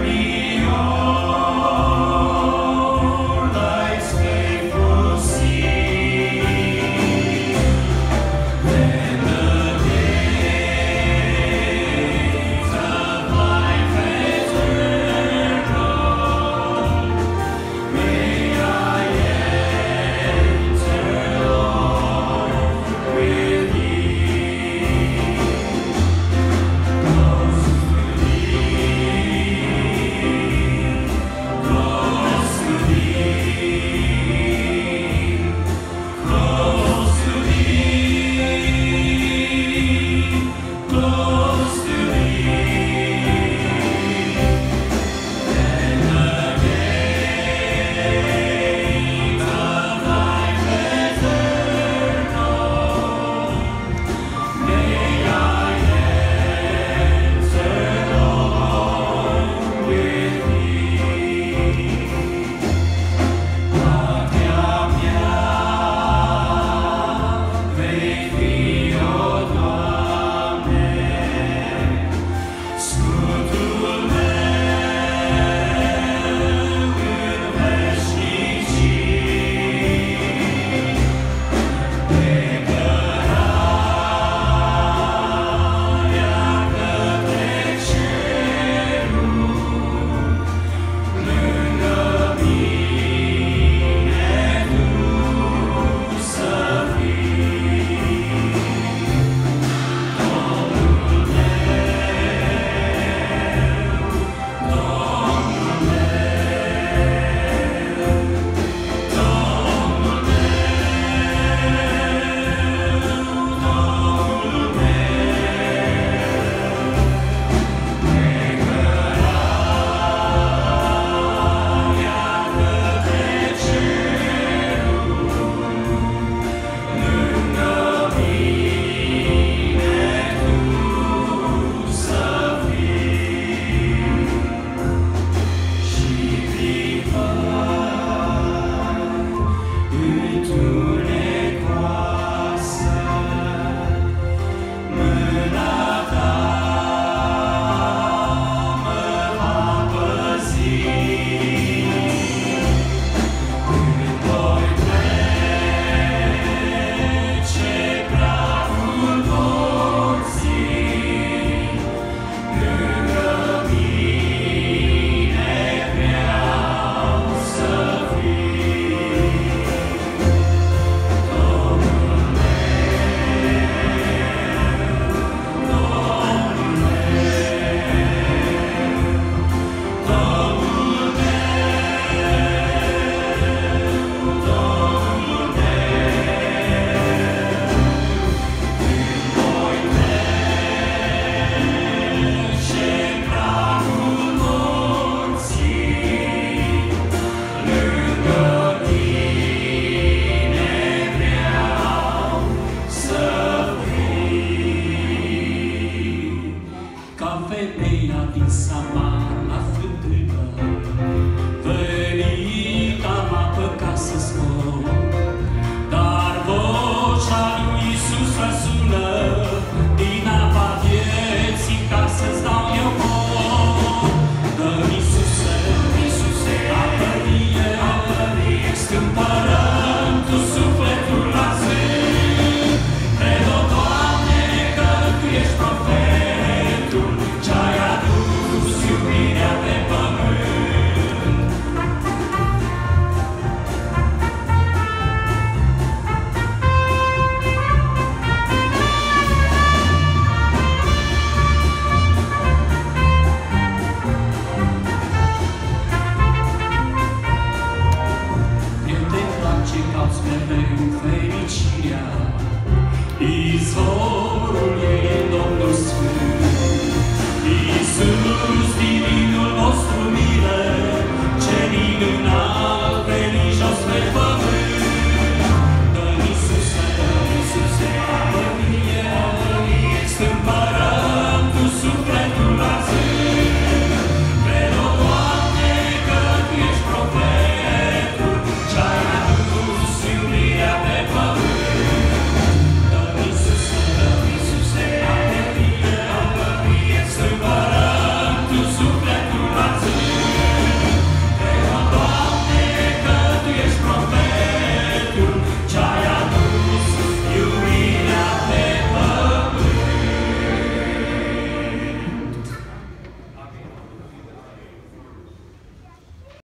me. Profetul